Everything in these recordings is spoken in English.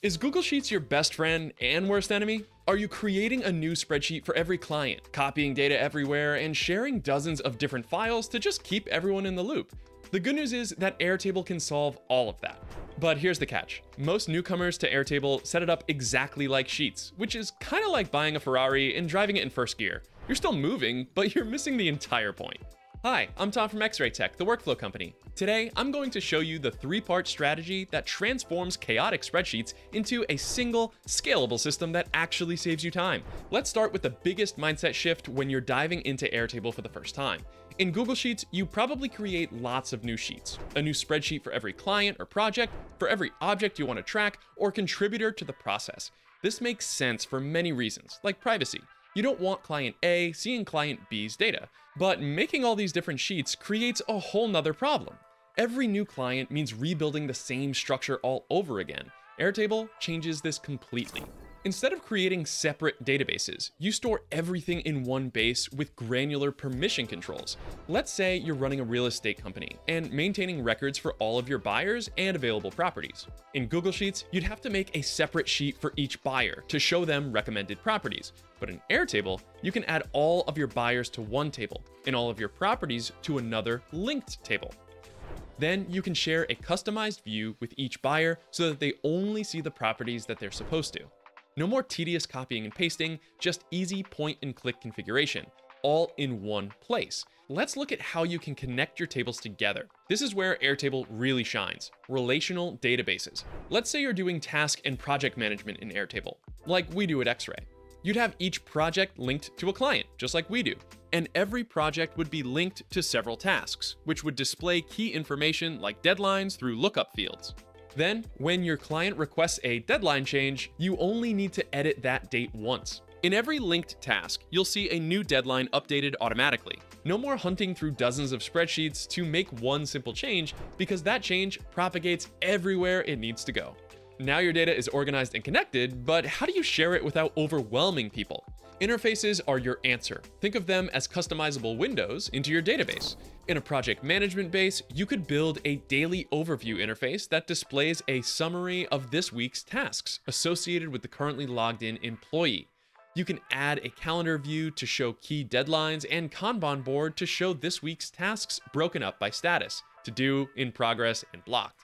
Is Google Sheets your best friend and worst enemy? Are you creating a new spreadsheet for every client, copying data everywhere, and sharing dozens of different files to just keep everyone in the loop? The good news is that Airtable can solve all of that. But here's the catch. Most newcomers to Airtable set it up exactly like Sheets, which is kind of like buying a Ferrari and driving it in first gear. You're still moving, but you're missing the entire point. Hi, I'm Tom from X-Ray Tech, the workflow company. Today, I'm going to show you the three-part strategy that transforms chaotic spreadsheets into a single, scalable system that actually saves you time. Let's start with the biggest mindset shift when you're diving into Airtable for the first time. In Google Sheets, you probably create lots of new sheets. A new spreadsheet for every client or project, for every object you want to track, or contributor to the process. This makes sense for many reasons, like privacy. You don't want client A seeing client B's data. But making all these different sheets creates a whole nother problem. Every new client means rebuilding the same structure all over again. Airtable changes this completely. Instead of creating separate databases, you store everything in one base with granular permission controls. Let's say you're running a real estate company and maintaining records for all of your buyers and available properties. In Google Sheets, you'd have to make a separate sheet for each buyer to show them recommended properties. But in Airtable, you can add all of your buyers to one table and all of your properties to another linked table. Then you can share a customized view with each buyer so that they only see the properties that they're supposed to. No more tedious copying and pasting, just easy point and click configuration, all in one place. Let's look at how you can connect your tables together. This is where Airtable really shines, relational databases. Let's say you're doing task and project management in Airtable, like we do at X-Ray. You'd have each project linked to a client, just like we do. And every project would be linked to several tasks, which would display key information like deadlines through lookup fields. Then, when your client requests a deadline change, you only need to edit that date once. In every linked task, you'll see a new deadline updated automatically. No more hunting through dozens of spreadsheets to make one simple change because that change propagates everywhere it needs to go. Now your data is organized and connected, but how do you share it without overwhelming people? Interfaces are your answer. Think of them as customizable windows into your database. In a project management base, you could build a daily overview interface that displays a summary of this week's tasks associated with the currently logged in employee. You can add a calendar view to show key deadlines and Kanban board to show this week's tasks broken up by status, to do, in progress, and blocked.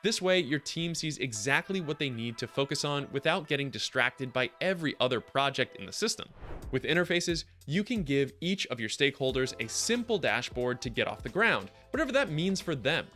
This way, your team sees exactly what they need to focus on without getting distracted by every other project in the system. With interfaces, you can give each of your stakeholders a simple dashboard to get off the ground, whatever that means for them.